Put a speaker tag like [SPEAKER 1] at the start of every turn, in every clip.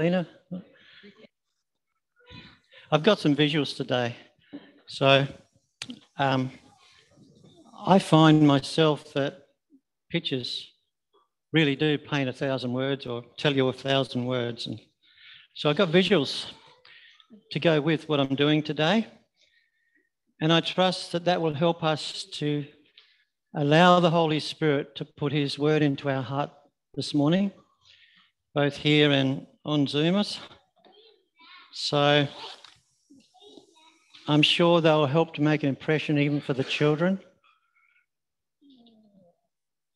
[SPEAKER 1] Lena? I've got some visuals today. So um, I find myself that pictures really do paint a thousand words or tell you a thousand words. And so I've got visuals to go with what I'm doing today. And I trust that that will help us to allow the Holy Spirit to put His word into our heart this morning, both here and on Zoomers. So I'm sure they'll help to make an impression even for the children.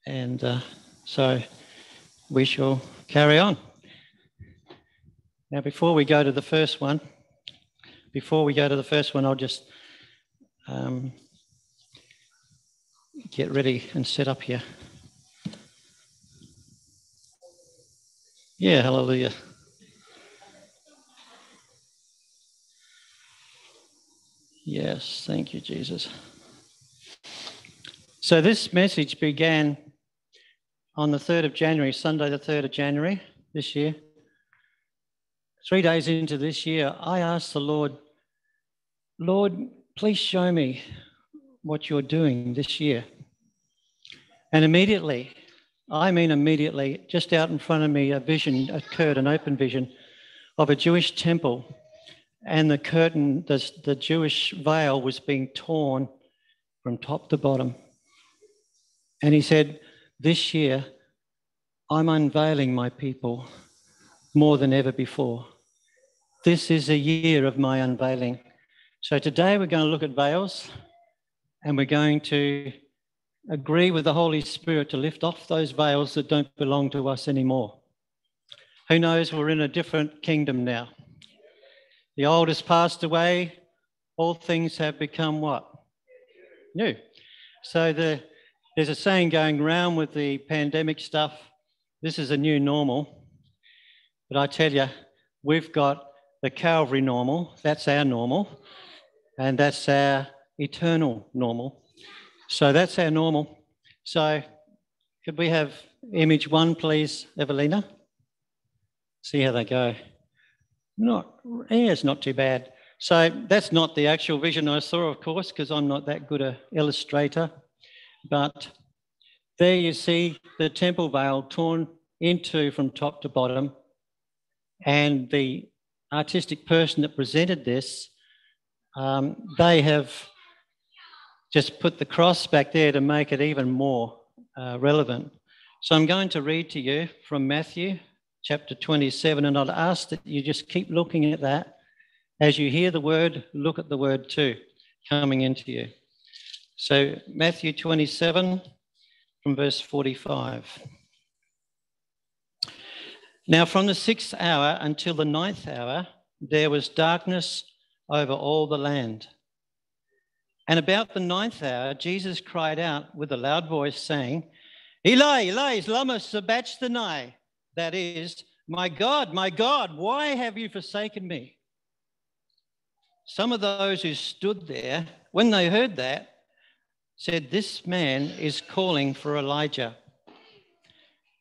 [SPEAKER 1] And uh, so we shall carry on. Now, before we go to the first one, before we go to the first one, I'll just um, get ready and set up here. Yeah, hallelujah. Yes, thank you, Jesus. So, this message began on the 3rd of January, Sunday, the 3rd of January this year. Three days into this year, I asked the Lord, Lord, please show me what you're doing this year. And immediately, I mean immediately, just out in front of me, a vision occurred, an open vision of a Jewish temple and the curtain, the, the Jewish veil was being torn from top to bottom. And he said, This year, I'm unveiling my people more than ever before. This is a year of my unveiling. So today we're going to look at veils and we're going to agree with the Holy Spirit to lift off those veils that don't belong to us anymore. Who knows, we're in a different kingdom now. The old has passed away, all things have become what? New. So the, there's a saying going around with the pandemic stuff this is a new normal. But I tell you, we've got the Calvary normal, that's our normal, and that's our eternal normal. So that's our normal. So could we have image one, please, Evelina? See how they go. Not, yeah, it's not too bad. So that's not the actual vision I saw, of course, because I'm not that good a illustrator. But there you see the temple veil torn into from top to bottom. And the artistic person that presented this, um, they have just put the cross back there to make it even more uh, relevant. So I'm going to read to you from Matthew chapter 27, and I'd ask that you just keep looking at that. As you hear the word, look at the word too, coming into you. So, Matthew 27 from verse 45. Now, from the sixth hour until the ninth hour, there was darkness over all the land. And about the ninth hour, Jesus cried out with a loud voice, saying, Eli, Eli, lama sabachthani, that is, My God, my God, why have you forsaken me? Some of those who stood there, when they heard that, said, This man is calling for Elijah.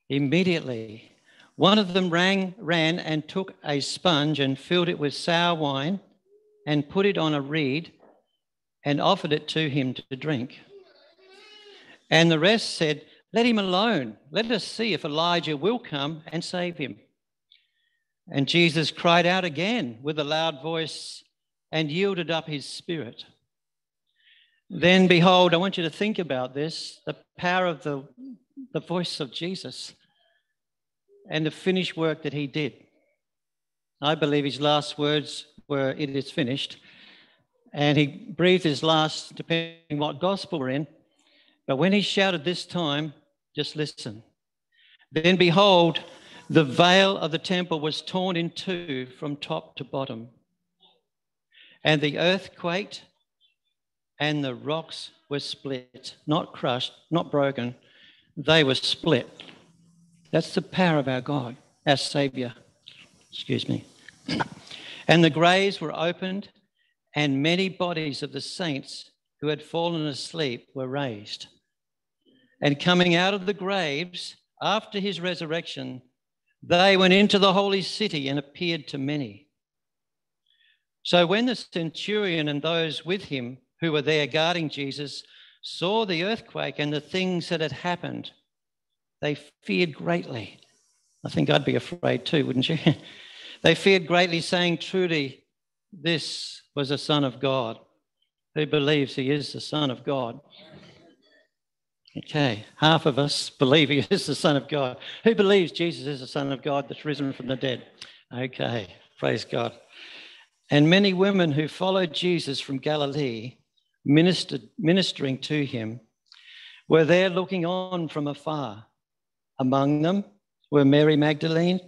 [SPEAKER 1] Immediately, one of them rang, ran and took a sponge and filled it with sour wine and put it on a reed and offered it to him to drink. And the rest said, let him alone. Let us see if Elijah will come and save him. And Jesus cried out again with a loud voice and yielded up his spirit. Then, behold, I want you to think about this the power of the, the voice of Jesus and the finished work that he did. I believe his last words were, It is finished. And he breathed his last, depending what gospel we're in, but when he shouted this time, just listen. Then behold, the veil of the temple was torn in two from top to bottom. And the earth quaked, and the rocks were split, not crushed, not broken. They were split. That's the power of our God, our Savior. Excuse me. And the graves were opened, and many bodies of the saints who had fallen asleep were raised. And coming out of the graves after his resurrection, they went into the holy city and appeared to many. So when the centurion and those with him who were there guarding Jesus saw the earthquake and the things that had happened, they feared greatly. I think I'd be afraid too, wouldn't you? they feared greatly, saying, Truly, this was a Son of God. Who believes he is the Son of God? Okay, half of us believe he is the Son of God. Who believes Jesus is the Son of God that's risen from the dead? Okay, praise God. And many women who followed Jesus from Galilee, ministered, ministering to him, were there looking on from afar. Among them were Mary Magdalene,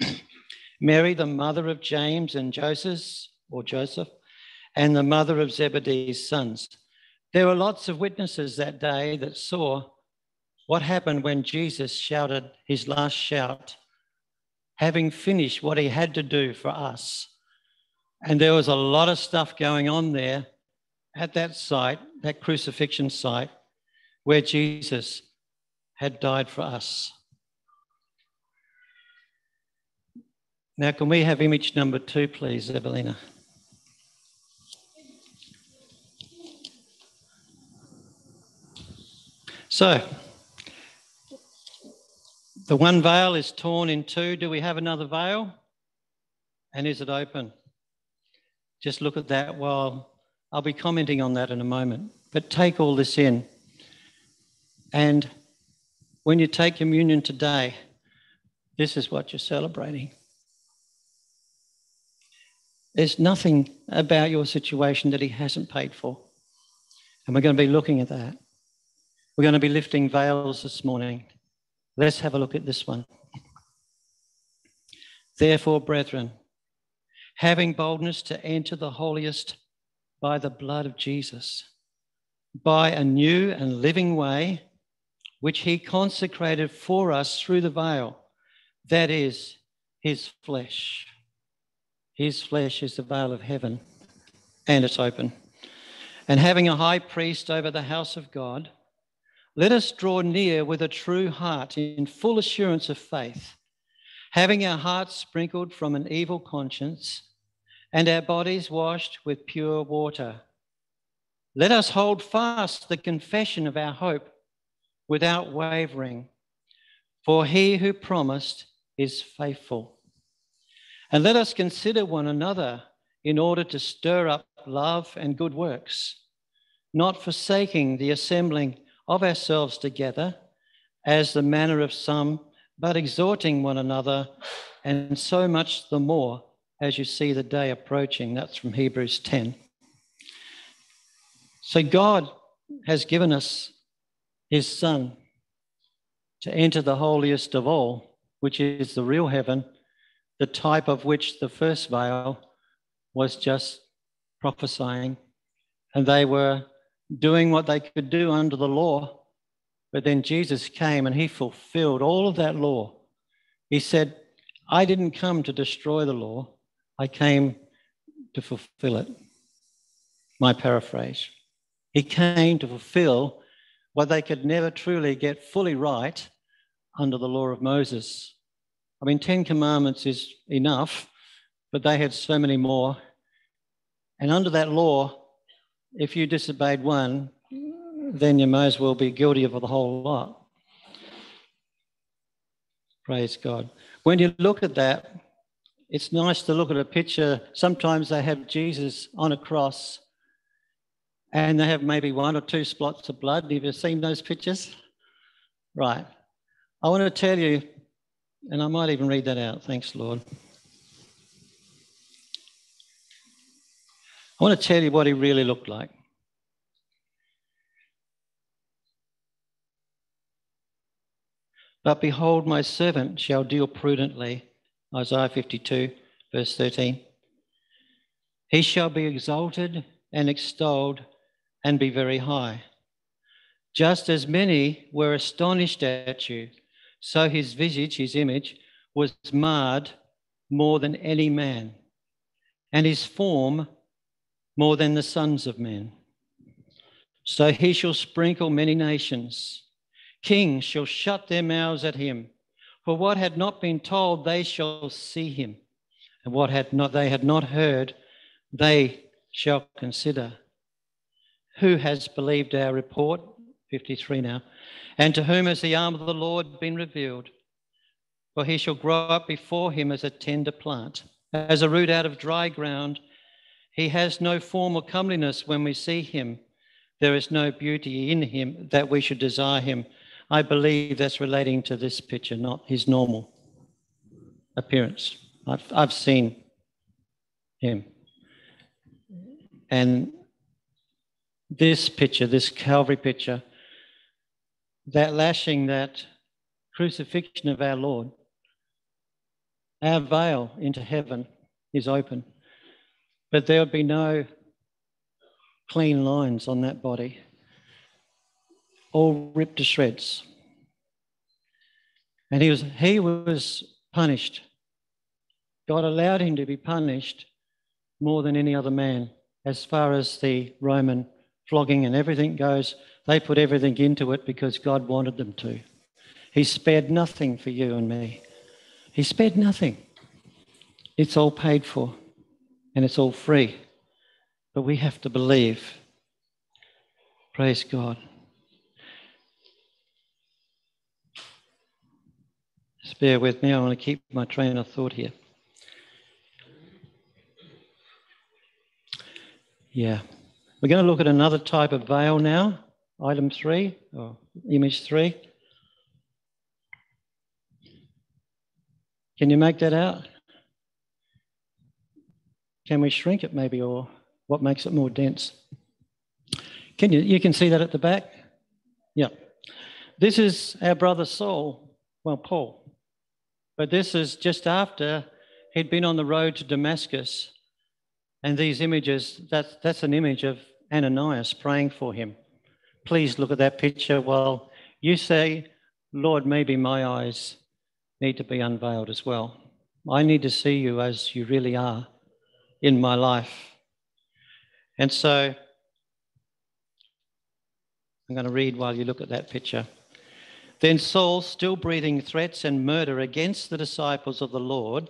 [SPEAKER 1] Mary, the mother of James and Joseph, or Joseph, and the mother of Zebedee's sons. There were lots of witnesses that day that saw what happened when Jesus shouted his last shout, having finished what he had to do for us. And there was a lot of stuff going on there at that site, that crucifixion site, where Jesus had died for us. Now, can we have image number two, please, Evelina? So, the one veil is torn in two. Do we have another veil? And is it open? Just look at that while I'll be commenting on that in a moment. But take all this in. And when you take communion today, this is what you're celebrating. There's nothing about your situation that he hasn't paid for. And we're going to be looking at that. We're going to be lifting veils this morning. Let's have a look at this one. Therefore, brethren, having boldness to enter the holiest by the blood of Jesus, by a new and living way, which he consecrated for us through the veil, that is, his flesh. His flesh is the veil of heaven, and it's open. And having a high priest over the house of God, let us draw near with a true heart in full assurance of faith, having our hearts sprinkled from an evil conscience and our bodies washed with pure water. Let us hold fast the confession of our hope without wavering, for he who promised is faithful. And let us consider one another in order to stir up love and good works, not forsaking the assembling of ourselves together as the manner of some, but exhorting one another, and so much the more as you see the day approaching. That's from Hebrews 10. So God has given us his Son to enter the holiest of all, which is the real heaven the type of which the first veil was just prophesying. And they were doing what they could do under the law. But then Jesus came and he fulfilled all of that law. He said, I didn't come to destroy the law, I came to fulfill it. My paraphrase. He came to fulfill what they could never truly get fully right under the law of Moses. I mean, 10 commandments is enough, but they had so many more. And under that law, if you disobeyed one, then you may as well be guilty of the whole lot. Praise God. When you look at that, it's nice to look at a picture. Sometimes they have Jesus on a cross and they have maybe one or two spots of blood. Have you seen those pictures? Right. I want to tell you and I might even read that out. Thanks, Lord. I want to tell you what he really looked like. But behold, my servant shall deal prudently. Isaiah 52, verse 13. He shall be exalted and extolled and be very high. Just as many were astonished at you, so his visage, his image, was marred more than any man, and his form more than the sons of men. So he shall sprinkle many nations. Kings shall shut their mouths at him. For what had not been told, they shall see him, and what had not they had not heard, they shall consider. Who has believed our report? 53 now. And to whom has the arm of the Lord been revealed? For he shall grow up before him as a tender plant, as a root out of dry ground. He has no form or comeliness when we see him. There is no beauty in him that we should desire him. I believe that's relating to this picture, not his normal appearance. I've, I've seen him. And this picture, this Calvary picture, that lashing, that crucifixion of our Lord, our veil into heaven is open. But there would be no clean lines on that body, all ripped to shreds. And he was, he was punished. God allowed him to be punished more than any other man as far as the Roman flogging and everything goes. They put everything into it because God wanted them to. He spared nothing for you and me. He spared nothing. It's all paid for and it's all free. But we have to believe. Praise God. Bear with me. I want to keep my train of thought here. Yeah. We're going to look at another type of veil now, item three, or image three. Can you make that out? Can we shrink it maybe, or what makes it more dense? Can you, you can see that at the back? Yeah. This is our brother Saul, well, Paul. But this is just after he'd been on the road to Damascus and these images, that's, that's an image of Ananias praying for him. Please look at that picture while you say, Lord, maybe my eyes need to be unveiled as well. I need to see you as you really are in my life. And so I'm going to read while you look at that picture. Then Saul, still breathing threats and murder against the disciples of the Lord,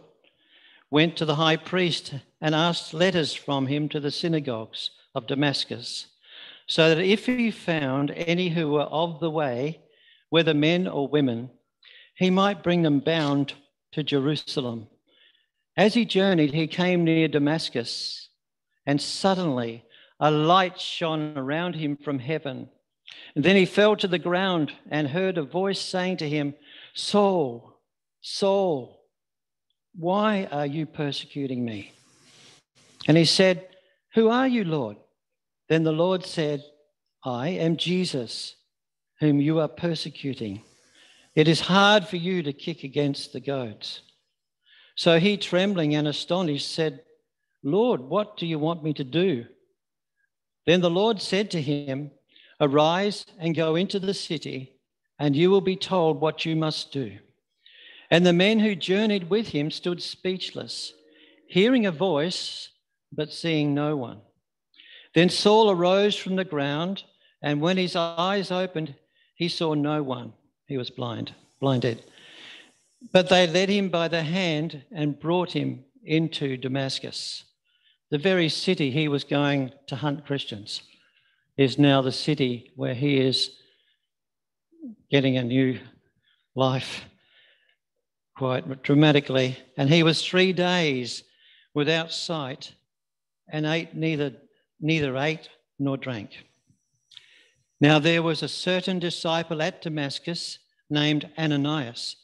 [SPEAKER 1] went to the high priest and asked letters from him to the synagogues of Damascus, so that if he found any who were of the way, whether men or women, he might bring them bound to Jerusalem. As he journeyed, he came near Damascus, and suddenly a light shone around him from heaven. And then he fell to the ground and heard a voice saying to him, Saul, Saul, why are you persecuting me? And he said, Who are you, Lord? Then the Lord said, I am Jesus, whom you are persecuting. It is hard for you to kick against the goads. So he, trembling and astonished, said, Lord, what do you want me to do? Then the Lord said to him, Arise and go into the city, and you will be told what you must do. And the men who journeyed with him stood speechless, hearing a voice, but seeing no one. Then Saul arose from the ground, and when his eyes opened, he saw no one. He was blind, blinded. But they led him by the hand and brought him into Damascus. The very city he was going to hunt Christians is now the city where he is getting a new life quite dramatically. And he was three days without sight and ate neither, neither ate nor drank. Now there was a certain disciple at Damascus named Ananias.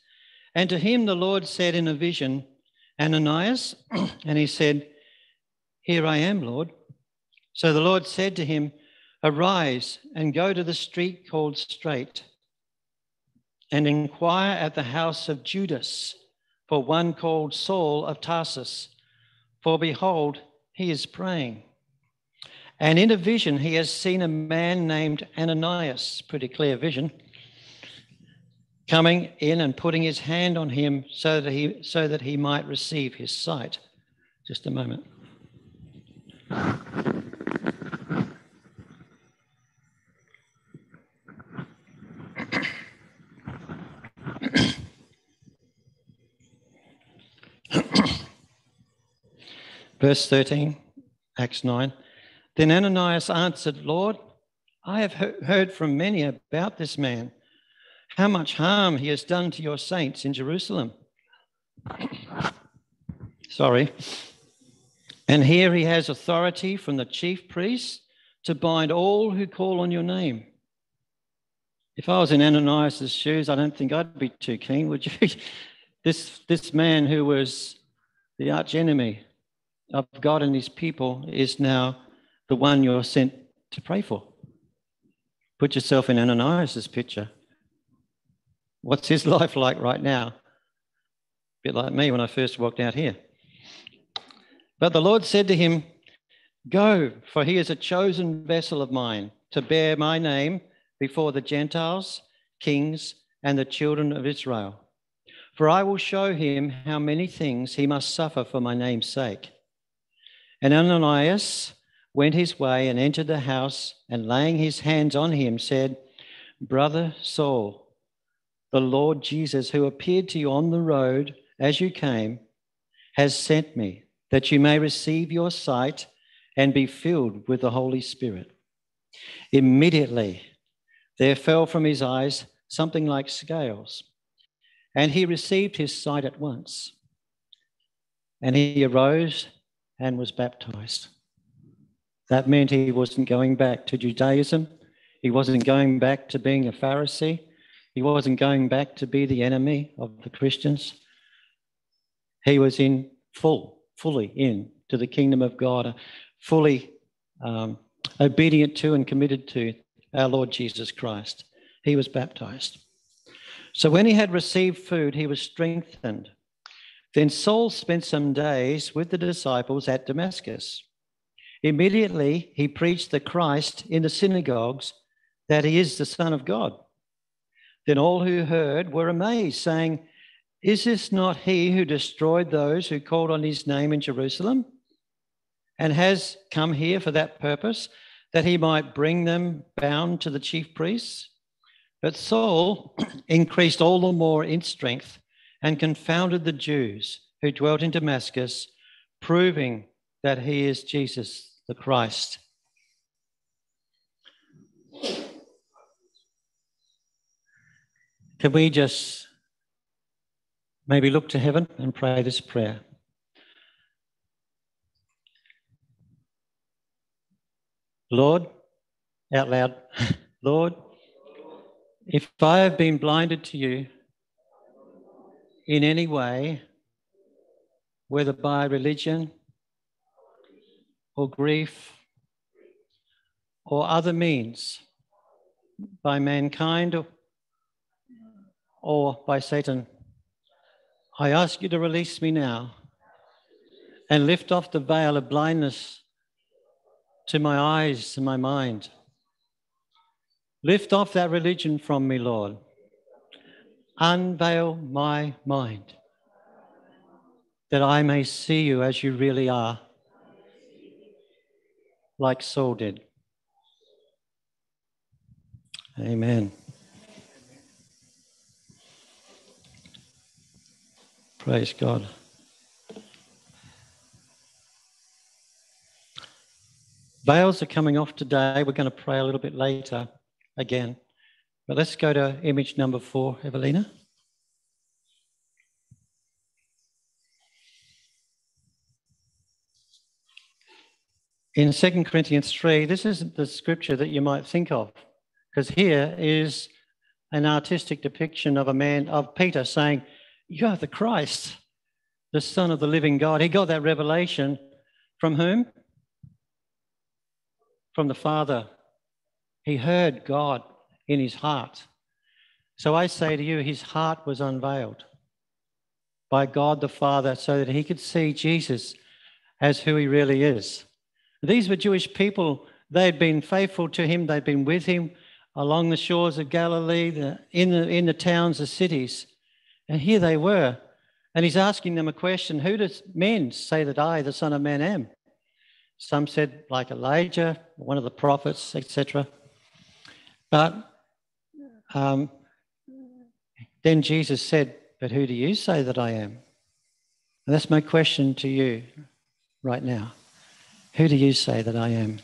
[SPEAKER 1] And to him the Lord said in a vision, Ananias, and he said, Here I am, Lord. So the Lord said to him, Arise and go to the street called Straight and inquire at the house of Judas for one called Saul of Tarsus. For behold, he is praying. And in a vision, he has seen a man named Ananias, pretty clear vision, coming in and putting his hand on him so that he, so that he might receive his sight. Just a moment. Verse 13, Acts 9. Then Ananias answered, Lord, I have heard from many about this man how much harm he has done to your saints in Jerusalem. Sorry. And here he has authority from the chief priests to bind all who call on your name. If I was in Ananias' shoes, I don't think I'd be too keen, would you? this, this man who was the arch enemy of God and his people is now the one you're sent to pray for. Put yourself in Ananias' picture. What's his life like right now? A bit like me when I first walked out here. But the Lord said to him, Go, for he is a chosen vessel of mine to bear my name before the Gentiles, kings, and the children of Israel. For I will show him how many things he must suffer for my name's sake. And Ananias went his way and entered the house, and laying his hands on him, said, Brother Saul, the Lord Jesus, who appeared to you on the road as you came, has sent me that you may receive your sight and be filled with the Holy Spirit. Immediately there fell from his eyes something like scales, and he received his sight at once. And he arose and was baptized. That meant he wasn't going back to Judaism. He wasn't going back to being a Pharisee. He wasn't going back to be the enemy of the Christians. He was in full fully in to the kingdom of God, fully um, obedient to and committed to our Lord Jesus Christ. He was baptized. So when he had received food, he was strengthened. Then Saul spent some days with the disciples at Damascus. Immediately he preached the Christ in the synagogues that he is the Son of God. Then all who heard were amazed, saying, is this not he who destroyed those who called on his name in Jerusalem and has come here for that purpose, that he might bring them bound to the chief priests? But Saul increased all the more in strength and confounded the Jews who dwelt in Damascus, proving that he is Jesus the Christ. Can we just Maybe look to heaven and pray this prayer. Lord, out loud, Lord, if I have been blinded to you in any way, whether by religion or grief or other means, by mankind or, by Satan, I ask you to release me now and lift off the veil of blindness to my eyes and my mind. Lift off that religion from me, Lord. Unveil my mind that I may see you as you really are, like Saul did. Amen. Praise God. Veils are coming off today. We're going to pray a little bit later again. But let's go to image number four, Evelina. In 2 Corinthians 3, this isn't the scripture that you might think of, because here is an artistic depiction of a man, of Peter saying, you are the Christ, the Son of the living God. He got that revelation from whom? From the Father. He heard God in his heart. So I say to you, his heart was unveiled by God the Father so that he could see Jesus as who he really is. These were Jewish people. They had been faithful to him, they'd been with him along the shores of Galilee, in, the, in the towns, the cities. And here they were. And he's asking them a question Who does men say that I, the Son of Man, am? Some said, like Elijah, one of the prophets, etc. But um, then Jesus said, But who do you say that I am? And that's my question to you. right now? Who do you say that I am?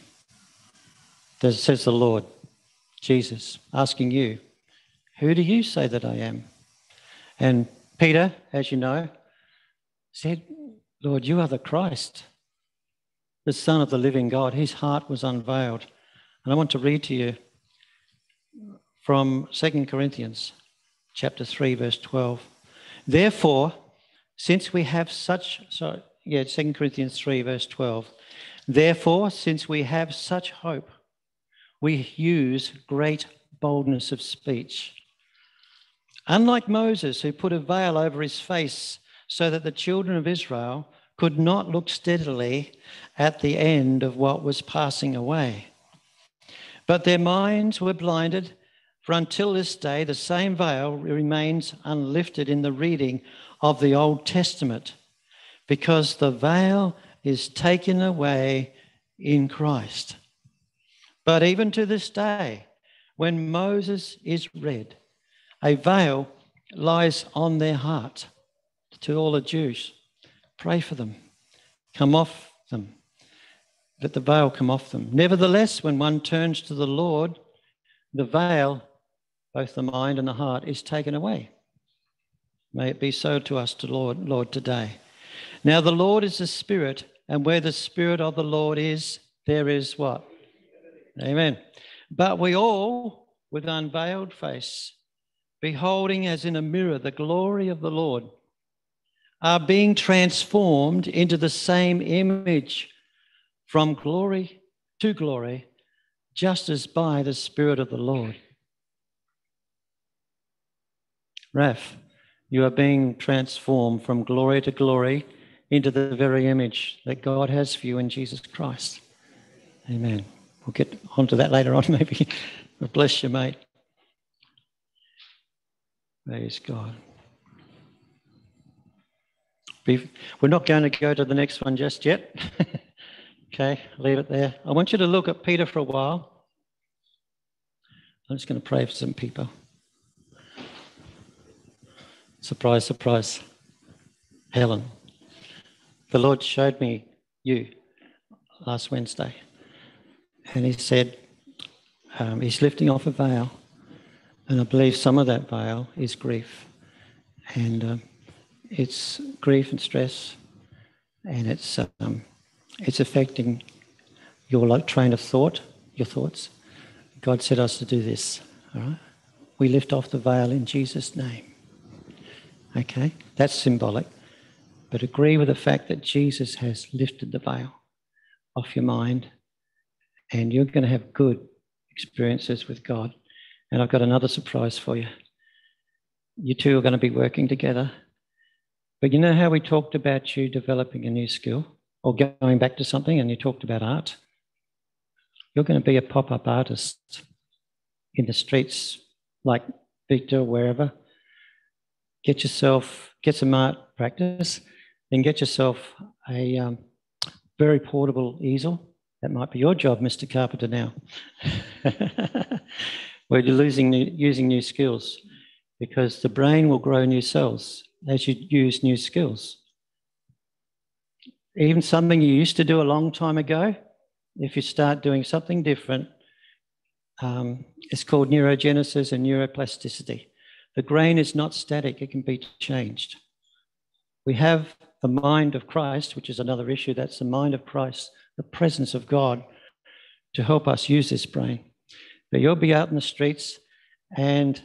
[SPEAKER 1] says the Lord, Jesus, asking you, Who do you say that I am? And Peter, as you know, said, Lord, you are the Christ, the Son of the living God. His heart was unveiled. And I want to read to you from 2 Corinthians chapter 3, verse 12. Therefore, since we have such, so yeah, 2 Corinthians 3, verse 12. Therefore, since we have such hope, we use great boldness of speech. Unlike Moses, who put a veil over his face so that the children of Israel could not look steadily at the end of what was passing away. But their minds were blinded, for until this day, the same veil remains unlifted in the reading of the Old Testament, because the veil is taken away in Christ. But even to this day, when Moses is read, a veil lies on their heart to all the Jews. Pray for them. Come off them. Let the veil come off them. Nevertheless, when one turns to the Lord, the veil, both the mind and the heart, is taken away. May it be so to us, to Lord, Lord, today. Now the Lord is the Spirit, and where the Spirit of the Lord is, there is what? Amen. But we all, with unveiled face, beholding as in a mirror the glory of the Lord, are being transformed into the same image from glory to glory, just as by the Spirit of the Lord. Raf, you are being transformed from glory to glory into the very image that God has for you in Jesus Christ. Amen. We'll get onto that later on, maybe. bless you, mate. Praise God. We're not going to go to the next one just yet. okay, leave it there. I want you to look at Peter for a while. I'm just going to pray for some people. Surprise, surprise. Helen. The Lord showed me you last Wednesday and he said um, he's lifting off a veil, and I believe some of that veil is grief, and um, it's grief and stress, and it's um, it's affecting your like train of thought, your thoughts. God said us to do this. All right, we lift off the veil in Jesus' name. Okay, that's symbolic, but agree with the fact that Jesus has lifted the veil off your mind and you're going to have good experiences with God. And I've got another surprise for you. You two are going to be working together. But you know how we talked about you developing a new skill or going back to something and you talked about art? You're going to be a pop up artist in the streets like Victor, wherever. Get yourself, get some art practice, then get yourself a um, very portable easel that might be your job, Mr. Carpenter, now. Where you're losing new, using new skills because the brain will grow new cells as you use new skills. Even something you used to do a long time ago, if you start doing something different, um, it's called neurogenesis and neuroplasticity. The brain is not static, it can be changed. We have the mind of Christ, which is another issue, that's the mind of Christ the presence of God to help us use this brain. But you'll be out in the streets and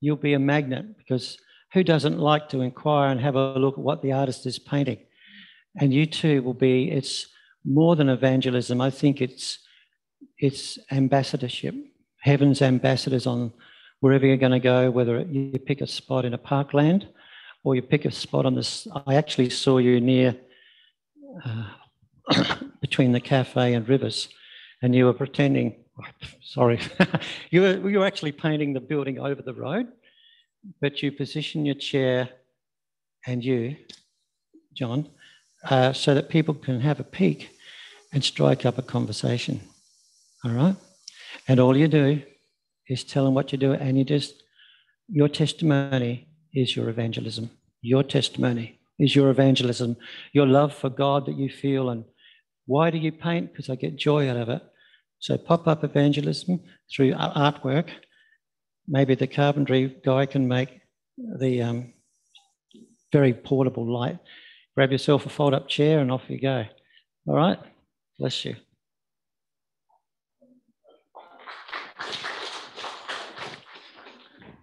[SPEAKER 1] you'll be a magnet because who doesn't like to inquire and have a look at what the artist is painting? And you too will be, it's more than evangelism. I think it's it's ambassadorship, heaven's ambassadors on wherever you're going to go, whether you pick a spot in a parkland or you pick a spot on this. I actually saw you near uh, between the cafe and Rivers, and you were pretending. Sorry, you were you were actually painting the building over the road, but you position your chair and you, John, uh, so that people can have a peek and strike up a conversation. All right, and all you do is tell them what you do, and you just your testimony is your evangelism. Your testimony is your evangelism, your love for God that you feel. And why do you paint? Because I get joy out of it. So pop up evangelism through artwork. Maybe the carpentry guy can make the um, very portable light. Grab yourself a fold up chair and off you go. All right? Bless you.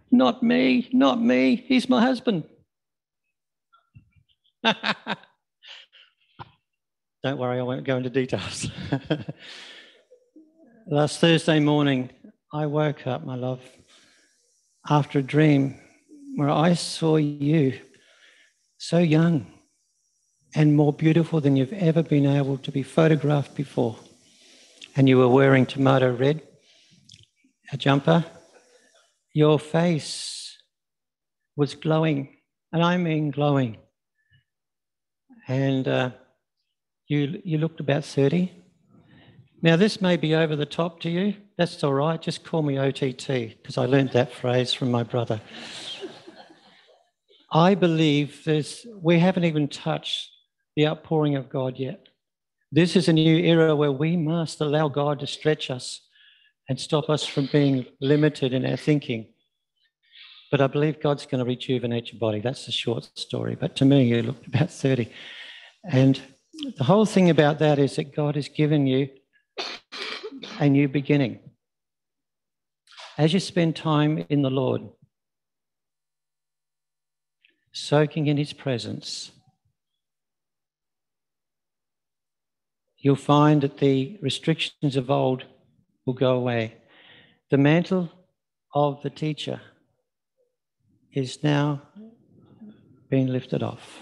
[SPEAKER 1] Not me, not me. He's my husband. Don't worry, I won't go into details. Last Thursday morning, I woke up, my love, after a dream where I saw you so young and more beautiful than you've ever been able to be photographed before. And you were wearing tomato red, a jumper. Your face was glowing, and I mean glowing. And uh, you, you looked about 30. Now, this may be over the top to you. That's all right. Just call me OTT because I learned that phrase from my brother. I believe there's, we haven't even touched the outpouring of God yet. This is a new era where we must allow God to stretch us and stop us from being limited in our thinking. But I believe God's going to rejuvenate your body. That's a short story. But to me, you look about 30. And the whole thing about that is that God has given you a new beginning. As you spend time in the Lord, soaking in his presence, you'll find that the restrictions of old will go away. The mantle of the teacher is now being lifted off.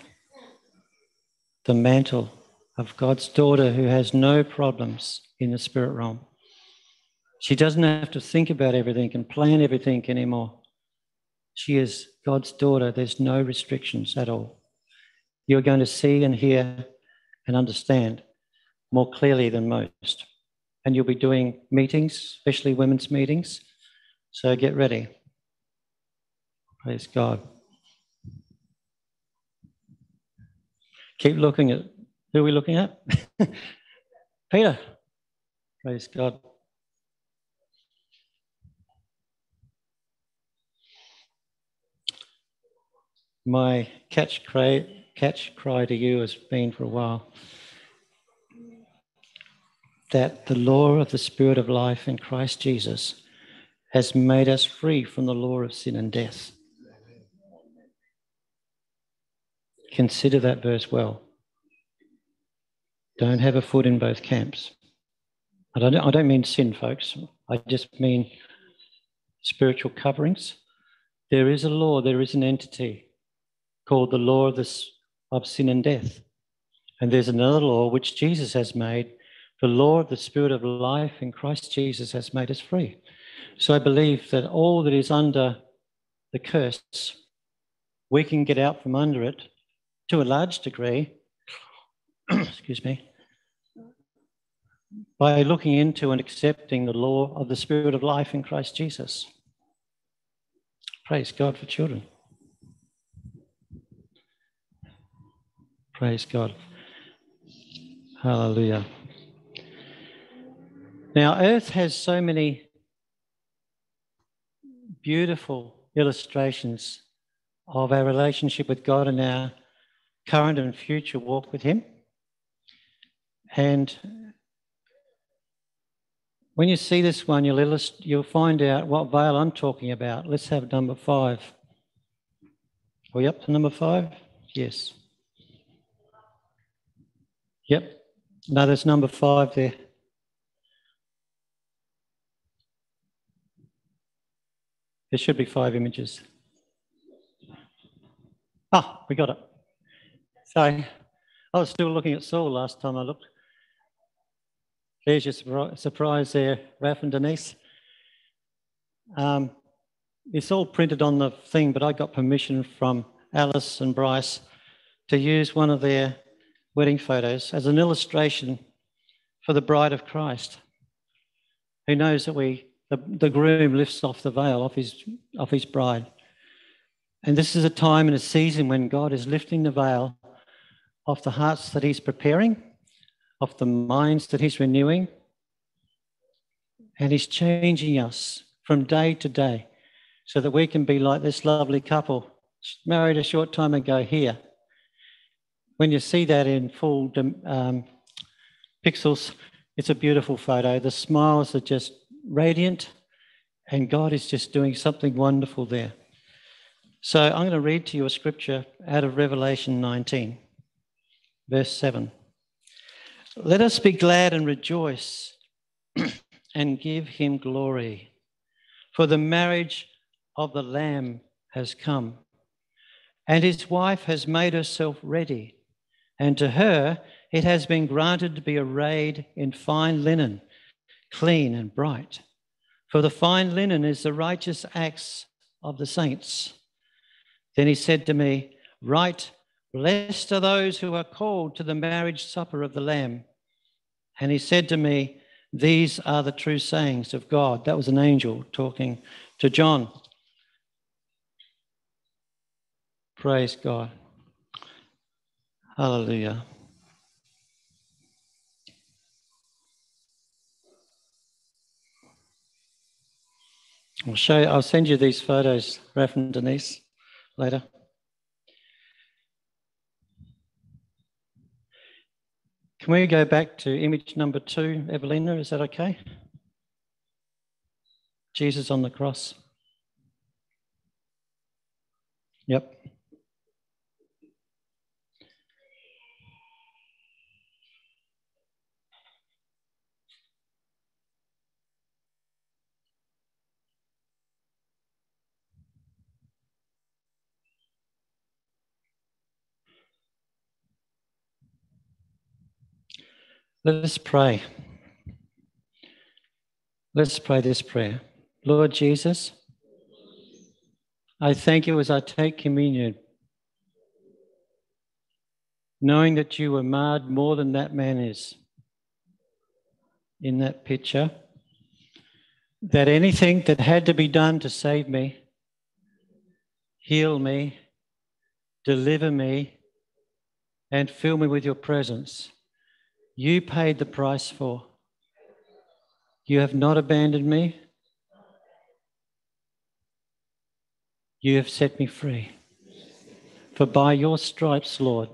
[SPEAKER 1] The mantle of God's daughter who has no problems in the spirit realm. She doesn't have to think about everything and plan everything anymore. She is God's daughter. There's no restrictions at all. You're going to see and hear and understand more clearly than most. And you'll be doing meetings, especially women's meetings. So get ready. Praise God. Keep looking at who are we looking at? Peter. Praise God. My catch cry, catch cry to you has been for a while that the law of the Spirit of life in Christ Jesus has made us free from the law of sin and death. Consider that verse well. Don't have a foot in both camps. I don't, I don't mean sin, folks. I just mean spiritual coverings. There is a law, there is an entity called the law of, this, of sin and death. And there's another law which Jesus has made. The law of the Spirit of life in Christ Jesus has made us free. So I believe that all that is under the curse, we can get out from under it to a large degree. excuse me. By looking into and accepting the law of the Spirit of life in Christ Jesus. Praise God for children. Praise God. Hallelujah. Now, Earth has so many beautiful illustrations of our relationship with God and our current and future walk with Him. And when you see this one, you'll, you'll find out what veil I'm talking about. Let's have number five. Are we up to number five? Yes. Yep. No, there's number five there. There should be five images. Ah, we got it. So I was still looking at Saul last time I looked. There's your surprise there, Ralph and Denise. Um, it's all printed on the thing, but I got permission from Alice and Bryce to use one of their wedding photos as an illustration for the bride of Christ, who knows that we, the, the groom lifts off the veil off his, off his bride. And this is a time and a season when God is lifting the veil off the hearts that He's preparing, of the minds that He's renewing. And He's changing us from day to day so that we can be like this lovely couple married a short time ago here. When you see that in full um, pixels, it's a beautiful photo. The smiles are just radiant, and God is just doing something wonderful there. So I'm going to read to you a scripture out of Revelation 19, verse 7. Let us be glad and rejoice and give him glory, for the marriage of the Lamb has come, and his wife has made herself ready. And to her it has been granted to be arrayed in fine linen, clean and bright. For the fine linen is the righteous acts of the saints. Then he said to me, Write, blessed are those who are called to the marriage supper of the Lamb. And he said to me, These are the true sayings of God. That was an angel talking to John. Praise God. Hallelujah. I'll show you, I'll send you these photos, Raph and Denise later. Can we go back to image number two, Evelina? Is that okay? Jesus on the cross. Yep. Let us pray. Let's pray this prayer. Lord Jesus, I thank you as I take communion, knowing that you were marred more than that man is in that picture, that anything that had to be done to save me, heal me, deliver me, and fill me with your presence you paid the price for. You have not abandoned me. You have set me free. For by your stripes, Lord,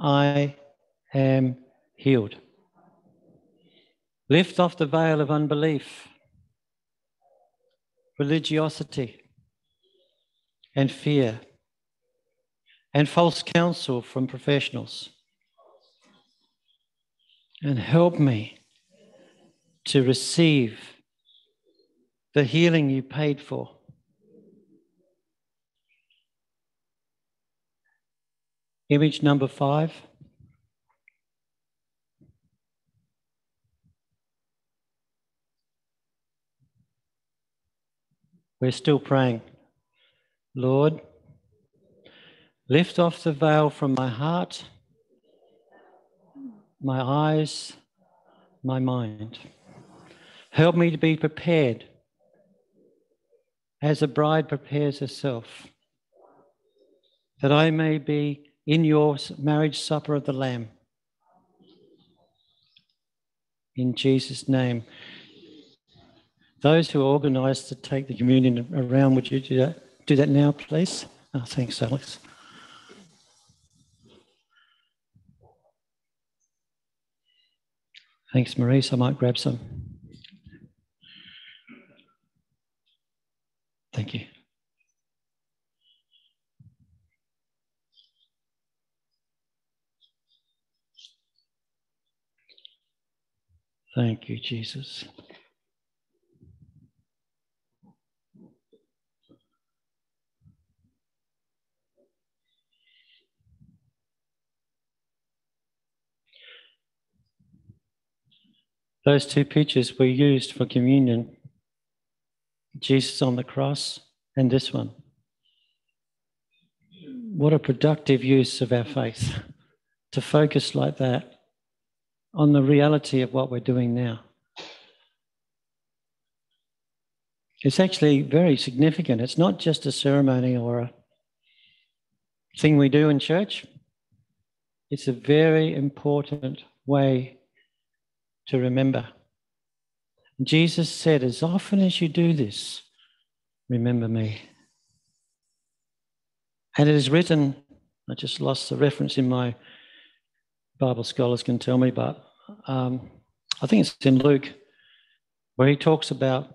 [SPEAKER 1] I am healed. Lift off the veil of unbelief, religiosity, and fear, and false counsel from professionals and help me to receive the healing you paid for. Image number five. We're still praying. Lord, lift off the veil from my heart my eyes, my mind. Help me to be prepared as a bride prepares herself, that I may be in your marriage supper of the Lamb. In Jesus' name. Those who are organised to take the communion around, would you do that, do that now, please? Oh, thanks, Alex. Thanks, Maurice. I might grab some. Thank you. Thank you, Jesus. Those two pictures were used for communion Jesus on the cross and this one. What a productive use of our faith to focus like that on the reality of what we're doing now. It's actually very significant. It's not just a ceremony or a thing we do in church. It's a very important way to remember. Jesus said, As often as you do this, remember me. And it is written, I just lost the reference in my Bible scholars can tell me, but um, I think it's in Luke where he talks about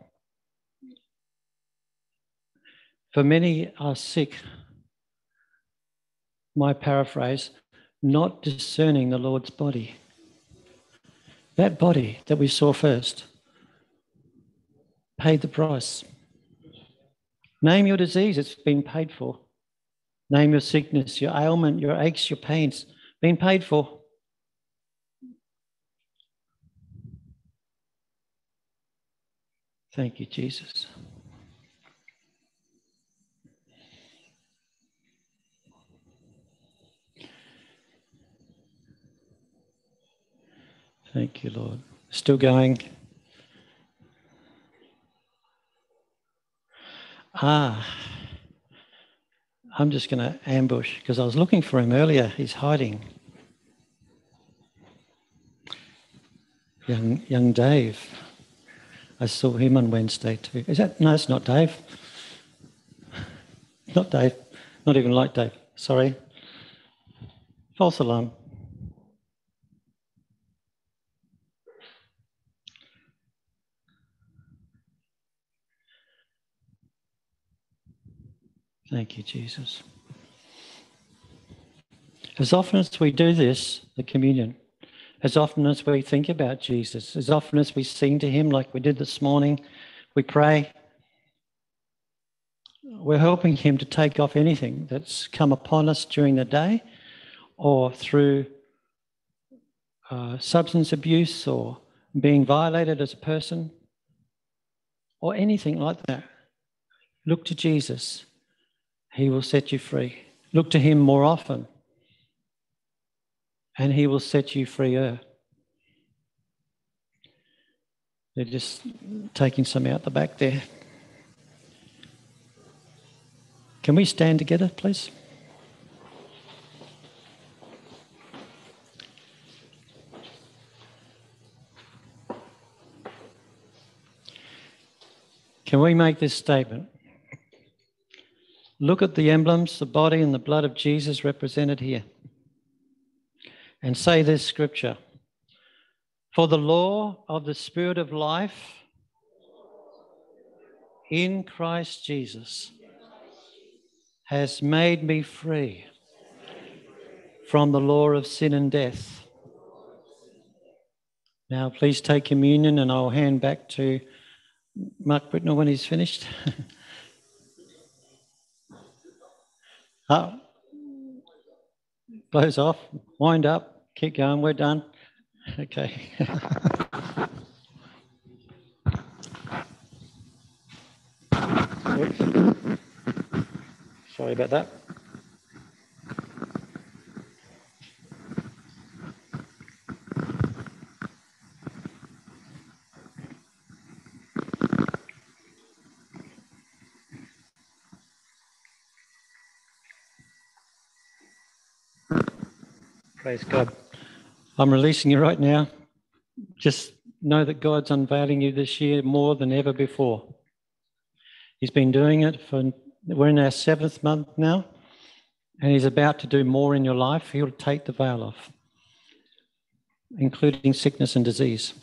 [SPEAKER 1] for many are sick, my paraphrase, not discerning the Lord's body. That body that we saw first paid the price. Name your disease, it's been paid for. Name your sickness, your ailment, your aches, your pains, been paid for. Thank you, Jesus. Thank you, Lord. Still going. Ah, I'm just going to ambush because I was looking for him earlier. He's hiding. Young, young Dave. I saw him on Wednesday too. Is that? No, it's not Dave. Not Dave. Not even like Dave. Sorry. False alarm. Thank you, Jesus. As often as we do this, the communion, as often as we think about Jesus, as often as we sing to Him like we did this morning, we pray, we're helping Him to take off anything that's come upon us during the day or through uh, substance abuse or being violated as a person or anything like that. Look to Jesus he will set you free. Look to Him more often, and He will set you freer. They're just taking some out the back there. Can we stand together, please? Can we make this statement? Look at the emblems, the body and the blood of Jesus represented here. And say this scripture For the law of the Spirit of life in Christ Jesus has made me free from the law of sin and death. Now, please take communion, and I'll hand back to Mark Britnell when he's finished. Up. Close off. Wind up. Keep going. We're done. Okay. Sorry about that. Praise God. I'm releasing you right now. Just know that God's unveiling you this year more than ever before. He's been doing it for, we're in our seventh month now, and He's about to do more in your life. He'll take the veil off, including sickness and disease,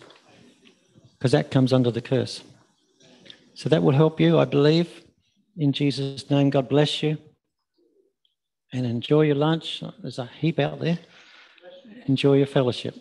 [SPEAKER 1] because that comes under the curse. So that will help you, I believe. In Jesus' name, God bless you. And enjoy your lunch. There's a heap out there enjoy your fellowship.